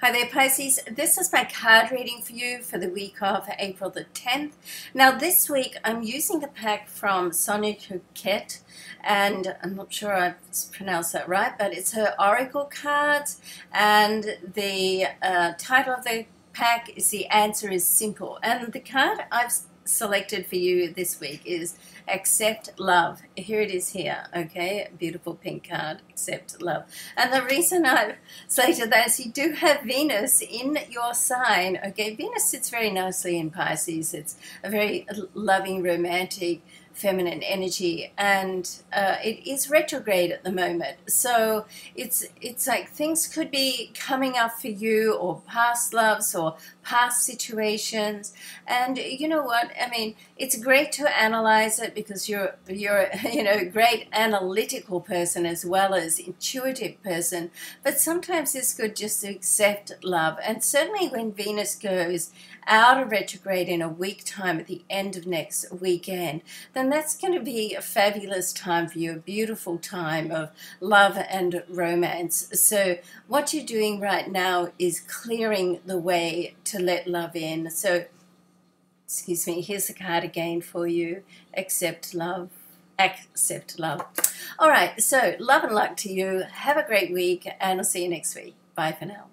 Hi there, Pisces. This is my card reading for you for the week of April the 10th. Now, this week I'm using the pack from Sonia Choquette, and I'm not sure I've pronounced that right, but it's her Oracle cards, and the uh, title of the pack is The Answer is Simple. And the card I've selected for you this week is accept love. Here it is here, okay? Beautiful pink card, accept love. And the reason I've selected that is you do have Venus in your sign, okay? Venus sits very nicely in Pisces. It's a very loving, romantic, feminine energy and uh, it is retrograde at the moment. So it's it's like things could be coming up for you or past loves or past situations. And you know what? I mean it's great to analyze it because you're you're you know a great analytical person as well as intuitive person. But sometimes it's good just to accept love. And certainly when Venus goes out of retrograde in a week time at the end of next weekend then that's going to be a fabulous time for you, a beautiful time of love and romance. So, what you're doing right now is clearing the way to let love in. So, excuse me, here's the card again for you accept love. Accept love. All right, so love and luck to you. Have a great week, and I'll see you next week. Bye for now.